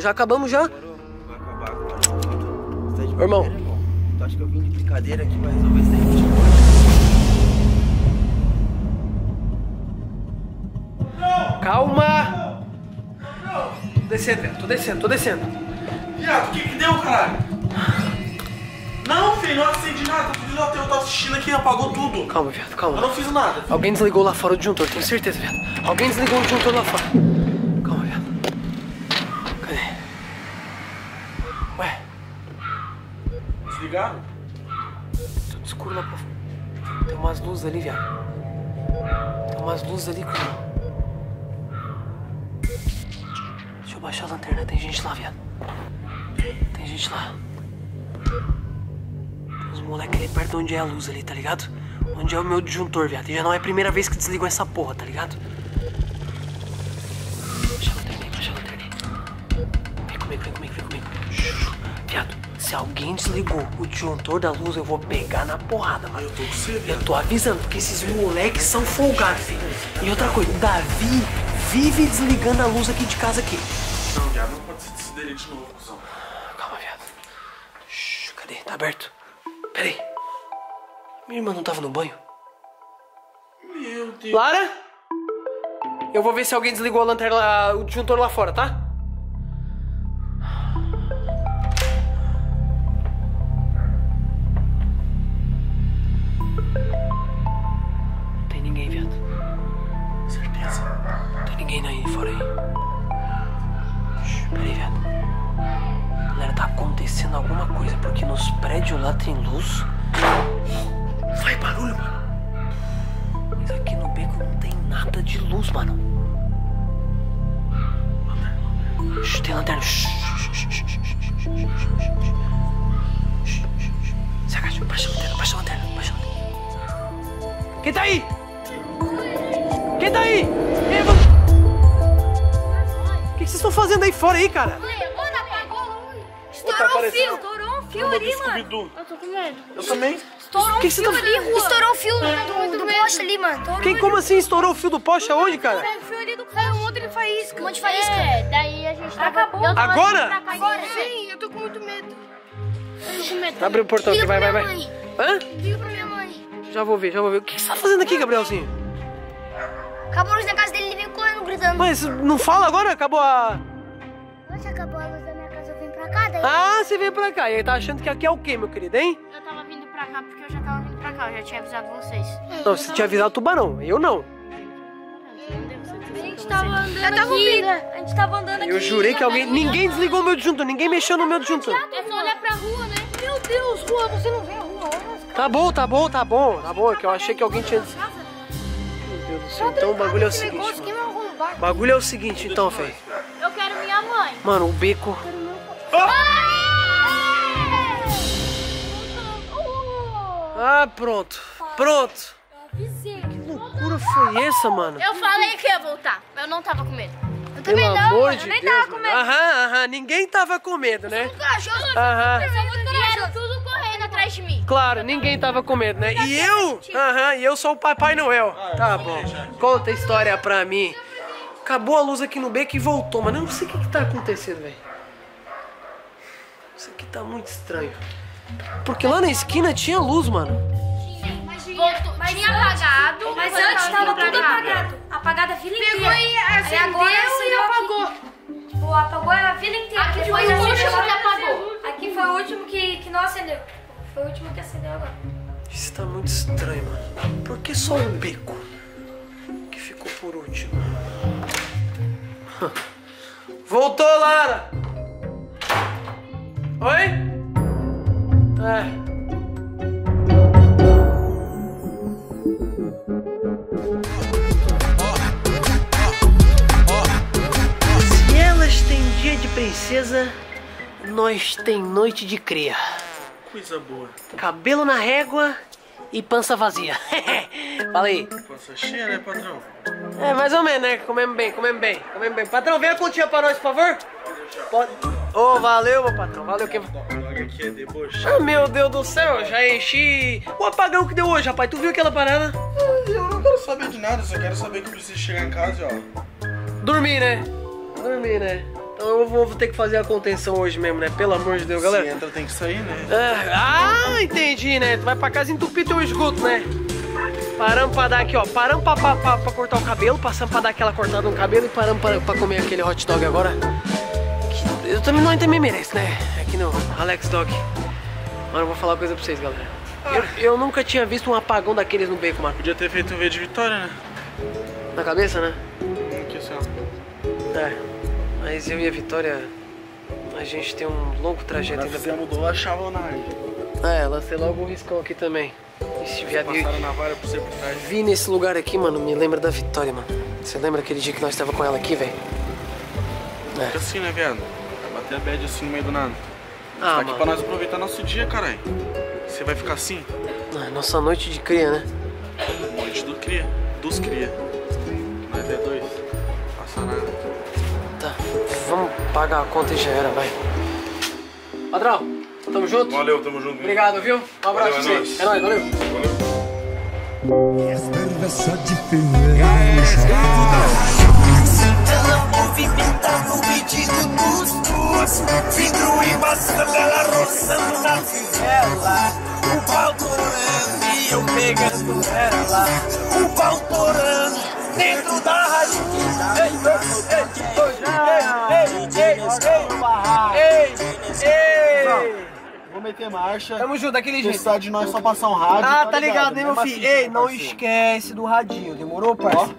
Já acabamos já? Vai acabar agora. Você tá de irmão. irmão? Tu acha que eu vim de brincadeira aqui pra resolver isso contigo? Calma! Tô descendo, velho. Tô descendo, tô descendo. Viado, o que que deu, caralho? Não, filho, não acendi nada. Tu viu eu tô assistindo aqui, apagou tudo. Calma, viado, Eu calma. não fiz nada. Alguém desligou lá fora o disjuntor, tenho certeza, viado. Alguém desligou o disjuntor lá fora. Calma, viado. Cadê? Ué, Tudo escuro lá pra fora. Tem umas luzes ali, viado. Tem umas luzes ali, cara. Deixa eu baixar a lanterna, tem gente lá, viado. Tem gente lá. Tem uns moleques ali perto de onde é a luz ali, tá ligado? Onde é o meu disjuntor, viado. E já não é a primeira vez que desligam essa porra, tá ligado? Comigo, vem comigo, vem comigo. Shhh. Viado, se alguém desligou o disjuntor da luz, eu vou pegar na porrada, mano. Eu tô com você, Eu tô avisando, porque esses moleques são folgados, filho. E outra coisa, o Davi vive desligando a luz aqui de casa aqui. Não, viado, não pode ser desse dele de novo, cuzão. Calma, viado. Shhh, cadê? Tá aberto. Peraí. Minha irmã não tava no banho? Meu Deus. Lara? Eu vou ver se alguém desligou a lanterna, o disjuntor lá fora, tá? acontecendo alguma coisa, porque nos prédios lá tem luz. Faz barulho, mano. Mas aqui no beco não tem nada de luz, mano. Shhh, tem lanterna. Se agacha, baixa a lanterna, baixa a lanterna, baixa a lanterna. Quem tá aí? Quem tá aí? O que, que vocês estão fazendo aí fora aí, cara? Tá Estourou um fio. Estourou um fio ali, mano. Eu tô com medo. Eu também. Estourou um Que que você fio tá- ali, rua. Estourou um fio do, do poste ali, mano. Estourou Quem, como assim estourou o fio do poste aonde, cara? O fio ali do poste. Saiu um monte de faísca. Um monte de faísca. É, daí a gente tava... Acabou. Agora? Agora? Sim, eu tô com muito medo. Eu tô com medo. Abre o portão aqui, vai, pra vai, minha vai. mãe. Hã? Liga pra minha mãe. Já vou ver, já vou ver. O que que você tá fazendo aqui, Gabrielzinho? Acabou a luz na casa dele, ele veio correndo, gritando. Mas não fala agora? Acabou a. Hoje acabou a luz da minha casa, eu vim pra cá, daí... Ah, você veio pra cá. E aí tá achando que aqui é o quê, meu querido, hein? Eu tava vindo pra cá porque eu já tava vindo pra cá, eu já tinha avisado vocês. Não, você tinha avisado o tubarão. Eu não. A gente tava andando aqui, né? A gente tava andando aqui. Eu jurei que alguém. Ninguém desligou meu disjuntor, ninguém mexeu no meu disjuntor. É só olhar pra rua, né? Meu Deus, rua, você não vê a rua. Olha. Tá bom, tá bom, tá bom, tá bom. É que eu achei que alguém tinha. Meu Deus do céu. Então o bagulho é o seguinte. Mano. O bagulho é o seguinte, então, velho. Mano, o beco. Ah, pronto. Pronto. Avisei. Que loucura foi essa, mano? Eu falei que ia voltar. Eu não tava com medo. Eu Pelo também não, amor mano. de eu nem Deus. tava com medo. Aham, aham. Ninguém tava com medo, né? Aham. Vieram tudo correndo atrás de mim. Claro, ninguém tava com medo, né? E eu? Aham, e eu sou o Papai Noel. Tá bom. Conta a história pra mim. Acabou a luz aqui no beco e voltou, mano. Eu não sei o que, que tá acontecendo, velho. Isso aqui tá muito estranho. Porque lá na esquina tinha luz, mano. Voltou, tinha apagado. Mas antes tava vindo tudo apagado. Apagado a vila inteira. Pegou e acendeu agora e apagou. Tipo, apagou a vila inteira. Aqui Depois foi o último que apagou. Aqui foi o último que, que não acendeu. Foi o último que acendeu agora. Isso tá muito estranho, mano. Por que só o beco que ficou por último? Voltou, Lara! Oi? É. Se elas têm dia de princesa, nós tem noite de cria. Coisa boa. Cabelo na régua e pança vazia. Fala aí. Pança cheia, né, patrão? É, mais ou menos, né? Comemos bem, comemos bem, comemos bem. Patrão, vem a continha pra nós, por favor. Pode. Ô, valeu, meu patrão. Valeu que. Logo aqui é debochado. Ah, meu Deus do céu, já enchi. O apagão que deu hoje, rapaz. Tu viu aquela parada? Eu não quero saber de nada, só quero saber que eu preciso chegar em casa e ó. Dormir, né? Dormir, né? Então eu vou, vou ter que fazer a contenção hoje mesmo, né? Pelo amor de Deus, galera. Se entra, tem que sair, né? É, ah, entendi, né? Tu vai pra casa entupir teu esgoto, né? Paramos pra dar aqui, ó. Paramos pra, pra, pra, pra cortar o cabelo, passamos pra dar aquela cortada no cabelo e paramos pra, pra comer aquele hot dog agora. Que eu também, nós também merece, né? Aqui no Alex Dog. Mano, eu vou falar uma coisa pra vocês, galera. Eu, eu nunca tinha visto um apagão daqueles no beco, mano. Podia ter feito um V de vitória, né? Na cabeça, né? Aqui assim, ó. É. Mas eu e a Vitória, a gente tem um longo trajeto ainda. Você mudou a chavonagem. É, lancei logo um riscão aqui também. Por trás. Vi nesse lugar aqui, mano, me lembra da Vitória, mano. Você lembra aquele dia que nós tava com ela aqui, velho? Fica assim, né, viado? Bater a bad assim no meio do nada. Ah, tá aqui mano. pra nós aproveitar nosso dia, caralho. Você vai ficar assim? Ah, Nossa noite de cria, né? Noite do cria. Dos cria. Nós é dois. Passa nada. Tá, vamos pagar a conta e já era, vai. Padrão, tamo junto? Valeu, tamo junto. Obrigado, viu? Um abraço pra Valeu, é nóis. É nóis, valeu. Erva só de firmeza. Ela movimenta no pedido dos pus Vidro embaçando, ela roçando na fivela O pau torando e eu pegando ela O pau torando dentro da rádio Ei, ei, ei, meter marcha. Tamo junto, daquele jeito. Precisar de nós só passar um rádio. Ah, tá ligado, né, meu filho? assim, Ei, não parceiro. esquece do radinho, demorou, parça?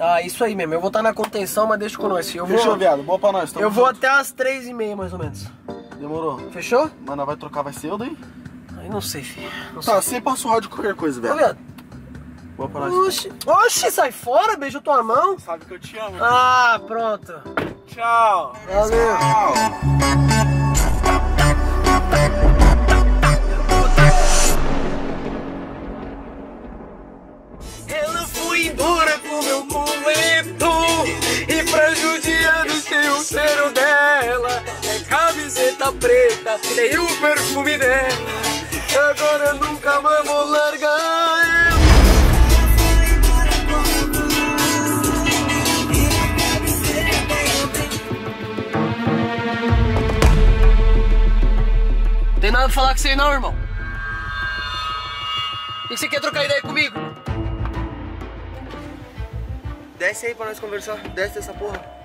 Ah, isso aí mesmo. Eu vou estar na contenção, mas deixa com nós, filho. Eu vou, Fechou, viado. Boa pra nós. tamo eu vou junto. até as três e meia, mais ou menos. Demorou. Fechou? Mano, vai trocar, vai ser eu daí? Aí não sei, filho. Não sei. Tá, você passa o rádio qualquer coisa, Ô, velho. viado. Boa pra nós. Oxi, oxi, sai fora, beija tua mão. Sabe que eu te amo. Ah, pronto. Tchau. Valeu. Ela preta e o perfume dela Agora eu nunca mais vou largar ela Tem nada pra falar com você não, irmão. E você quer trocar ideia comigo? Desce aí pra nós conversar. Desce essa porra.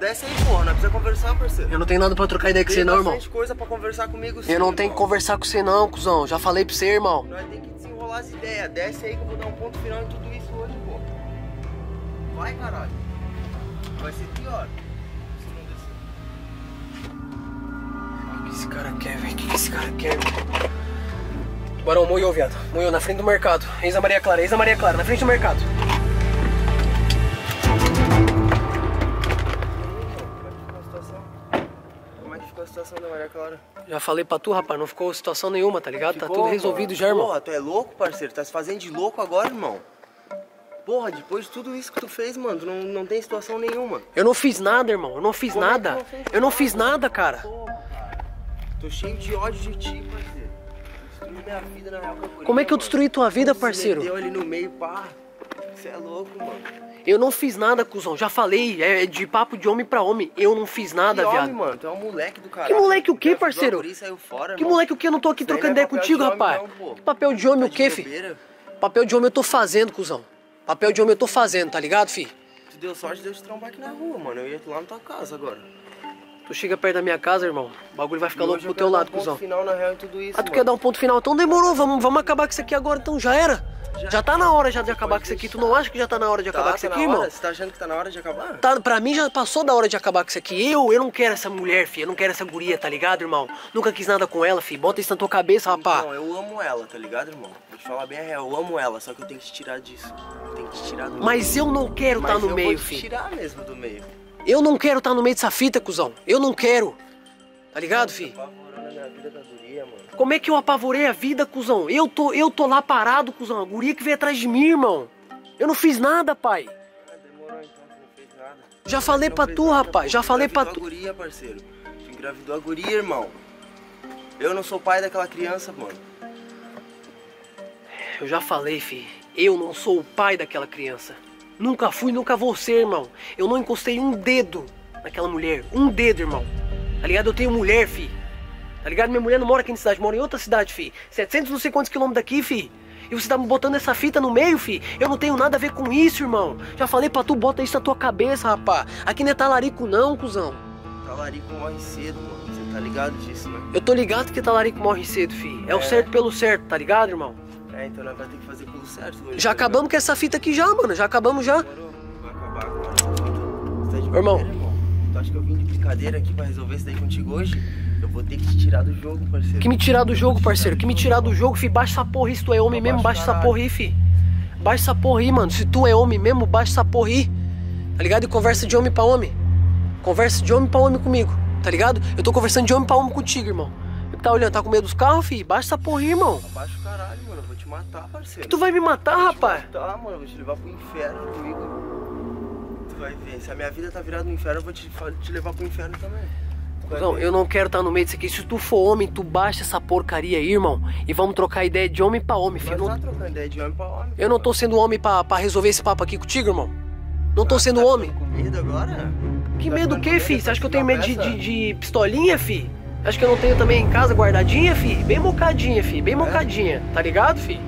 Desce aí, porra. Nós precisamos conversar, parceiro. Eu não tenho nada pra trocar ideia com você Tem não, irmão. bastante coisa pra conversar comigo sim, Eu não tenho que irmão. conversar com você não, cuzão. Já falei pra você, irmão. Nós tem que desenrolar as ideias. Desce aí que eu vou dar um ponto final em tudo isso hoje, pô. Vai, caralho. Vai ser pior. Se não descer. O que esse cara quer, velho? O que esse cara quer, irmão? Barão, moiou, viado. Moiou na frente do mercado. Eis a Maria Clara, eis a Maria Clara, na frente do mercado. Como é que ficou a situação da Maria Clara? Já falei pra tu, rapaz, não ficou situação nenhuma, tá ligado? tá Ficou, tudo resolvido mano. já, irmão. Porra, tu é louco, parceiro? Tá se fazendo de louco agora, irmão? Porra, depois de tudo isso que tu fez, mano, tu não, não tem situação nenhuma. Eu não fiz nada, irmão. Eu não fiz Como é nada. não fez Eu não fiz nada, cara. Tô cheio de ódio de ti, parceiro. Destruiu minha vida na real. Como é que eu destruí tua vida, parceiro? Meteu ali no meio, pá. Você é louco, mano. Eu não fiz nada, cuzão. Já falei, é de papo de homem pra homem. Eu não fiz nada, que viado. homem, mano. Tu é um moleque do Que caralho. moleque o quê, a parceiro? saiu fora, Que moleque o quê? Eu não tô aqui Isso trocando é ideia papel contigo, homem, rapaz. não, que papel de homem Tá o quê, fi? bobeira? Papel de homem eu tô fazendo, cuzão. Papel de homem eu tô fazendo, tá ligado, fi? Tu deu sorte de eu te trombar aqui na rua, mano. Eu ia lá na tua casa agora. Tu chega perto da minha casa, irmão. O bagulho vai ficar E louco pro eu teu lado, um cuzão. final na real em tudo isso, Ah, tu mano. quer dar um ponto final? Então demorou, vamos, vamos acabar com isso aqui agora, então já era. Já tá na hora já de acabar com isso aqui. Tu não acha que já tá na hora de Tá, acabar com isso tá aqui, irmão? Você tá achando que tá na hora de acabar? Tá, pra mim já passou da hora de acabar com isso aqui. Eu, eu não quero essa mulher, fi. Eu não quero essa guria, tá ligado, irmão? Nunca quis nada com ela, fi. Bota isso na tua cabeça, rapá. Não, eu amo ela, tá ligado, irmão? Vou te falar bem a real, eu amo ela, só que eu tenho que te tirar disso. Eu tenho que te tirar do meio. Mas eu não quero Mas tá no eu meio, vou te tirar mesmo do meio. Eu não quero tá no meio dessa fita, cuzão. Eu não quero. Tá ligado, fi? Como é que eu apavorei a vida, cuzão? Eu tô, eu tô lá parado, cuzão. A guria que veio atrás de mim, irmão. Eu não fiz nada, pai. Ah, demorou então, você não fez nada. Já falei Não pra tu, nada, rapaz. Já falei pra Engravidou tu. a guria, parceiro. Tu engravidou a guria, irmão. Eu não sou pai daquela criança, mano. Eu já falei, fi. Eu não sou o pai daquela criança. Nunca fui, nunca vou ser, irmão. Eu não encostei um dedo naquela mulher. Um dedo, irmão. Tá ligado? Eu tenho mulher, fi. Tá ligado? Minha mulher não mora aqui na cidade, mora em outra cidade, fi. 700 não sei quantos quilômetros daqui, fi. E você tá me botando essa fita no meio, fi. Eu não tenho nada a ver com isso, irmão. Já falei pra tu, bota isso na tua cabeça, rapá. Aqui não é talarico não, cuzão. Talarico morre cedo, mano. Você tá ligado disso, né? Eu tô ligado que talarico morre cedo, fi. É, o É. certo pelo certo, tá ligado, irmão? É, então nós vamos ter que fazer pelo certo hoje. Já tá acabamos com essa fita aqui já, mano. Já acabamos já. Vai acabar agora. Você tá de irmão? Tu acha que eu vim de brincadeira aqui pra resolver isso daí contigo hoje? Vou ter que te tirar do jogo, parceiro. Que me tirar do jogo, parceiro. Que me tirar do jogo, fi. Baixa essa porra aí. Se tu é homem mesmo, baixa essa porra aí, fi. Baixa essa porra aí, mano. Se tu é homem mesmo, baixa essa porra aí. Tá ligado? E conversa de homem pra homem. Conversa de homem pra homem comigo. Tá ligado? Eu tô conversando de homem pra homem contigo, irmão. Tá olhando, tá com medo dos carros, fi? Baixa essa porra aí, irmão. Abaixa o caralho, mano. Eu vou te matar, parceiro. Tu vai me matar, rapaz. Tá, mano, eu vou te levar pro inferno comigo. Tu vai ver, se a minha vida tá virada no inferno, eu vou te, te levar pro inferno também. Não, eu não quero estar no meio disso aqui. Se tu for homem, tu baixa essa porcaria aí, irmão. E vamos trocar ideia de homem pra homem, filho. Nós Não- tá trocando ideia de homem pra homem. eu não tô sendo homem pra, pra resolver esse papo aqui contigo, irmão. Não tô sendo tá homem. Com medo agora? Que Tá medo do ficando quê, fi? Você acha que eu tenho medo de, de, de pistolinha, fi? Acha que eu não tenho também em casa guardadinha, fi? Bem mocadinha, fi. É? Bem mocadinha. Tá ligado, fi?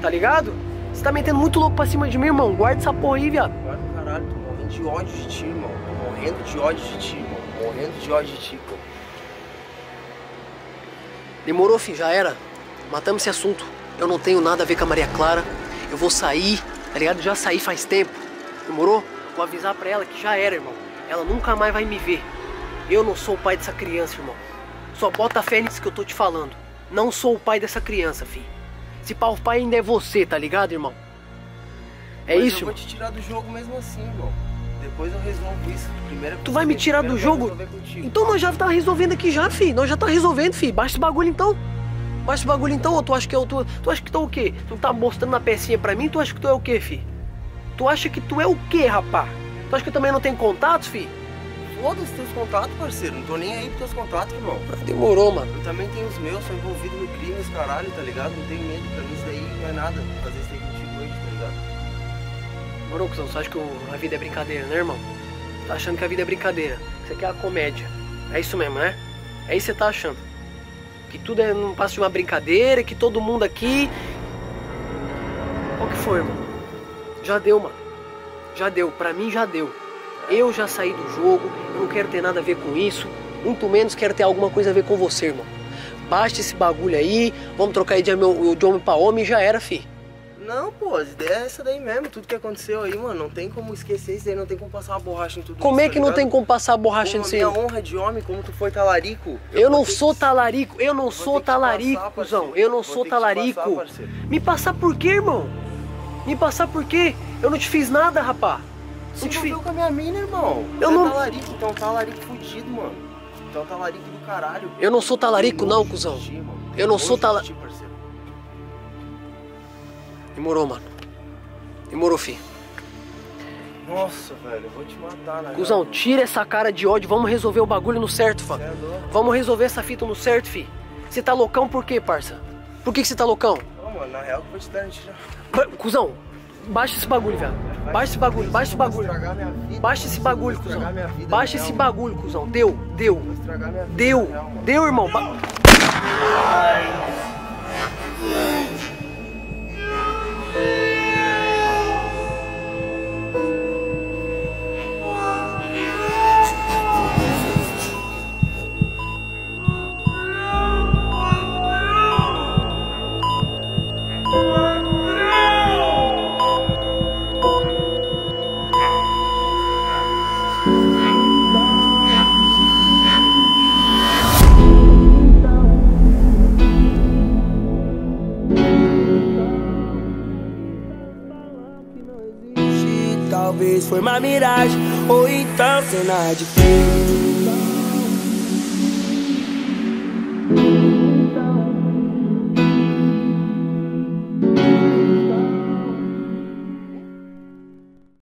Tá ligado? Você tá metendo muito louco pra cima de mim, irmão. Guarda essa porra aí, viado. Agora, caralho, tô morrendo de ódio de ti, irmão. Tô morrendo de ódio de ti, irmão. Morrendo de ódio de ti, pô. Demorou, fi, já era. Matamos esse assunto. Eu não tenho nada a ver com a Maria Clara. Eu vou sair, tá ligado? Já saí faz tempo. Demorou? Vou avisar pra ela que já era, irmão. Ela nunca mais vai me ver. Eu não sou o pai dessa criança, irmão. Só bota fé nisso que eu tô te falando. Não sou o pai dessa criança, fi. Se pá, o pai ainda é você, tá ligado, irmão? É Mas isso, eu vou irmão. te tirar do jogo mesmo assim, irmão. Depois eu resolvo isso. Primeiro Tu vai me tirar do eu jogo? Então nós já tá resolvendo aqui já, fi. Nós já tá resolvendo, fi. Baixa esse bagulho então. Baixa esse bagulho então, ou tu acha que eu tu, tu acha que tu é o quê? Tu tá mostrando a pecinha pra mim, tu acha que tu é o quê, fi? Tu acha que tu é o quê, rapá? Tu acha que eu também não tenho contatos, fi? Foda-se teus contatos, parceiro. Não tô nem aí pros teus contatos, irmão. Demorou, mano. Eu também tenho os meus, sou envolvido no crime, os caralho, tá ligado? Não tenho medo, pra mim isso daí não é nada. Fazer isso aí contigo hoje, tá cuzão. Você acha que a vida é brincadeira, né, irmão? Tá achando que a vida é brincadeira. Isso aqui é a comédia. É isso mesmo, né? É isso que você tá achando. Que tudo é não passa de uma brincadeira, que todo mundo aqui. Qual que foi, irmão? Já deu, mano. Já deu. Pra mim já deu. Eu já saí do jogo. Eu não quero ter nada a ver com isso. Muito menos quero ter alguma coisa a ver com você, irmão. Baixa esse bagulho aí. Vamos trocar ideia meu- de homem pra homem e já era, fi. Não, pô, as ideias é essa daí mesmo. Tudo que aconteceu aí, mano, não tem como esquecer isso aí, não tem como passar uma borracha em tudo Como isso, é que tá não tem como passar a borracha Como a nisso minha aí? honra de homem, como tu foi talarico. Eu não vou ter sou que- talarico, eu não sou talarico, parceiro. Eu não Vou sou talarico. passar. Me passar por quê, irmão? Me passar por quê? Eu não te fiz nada, rapá. Se Não te fiz. com a minha mina, irmão. Eu Tu não- É talarico, então talarico fudido, mano. Então talarico do caralho. Eu não sou talarico, não, cuzão. ti. Eu não sou nojo Demorou, mano. Demorou, fi. Nossa, velho, eu vou te matar, né? Cuzão, tira essa cara de ódio. Vamos resolver o bagulho no certo, fã. É. Vamos resolver essa fita no certo, fi. Você tá loucão por quê, parça? Por que você tá loucão? Não, mano, na real que eu vou te dar. Ba- Cuzão, baixa esse bagulho, velho. Baixa esse bagulho, baixa esse bagulho. Baixa esse bagulho, cuzão. Baixa esse bagulho, cuzão. Deu, deu. Deu, deu, irmão. Ba- Talvez foi uma miragem ou então cena de filme.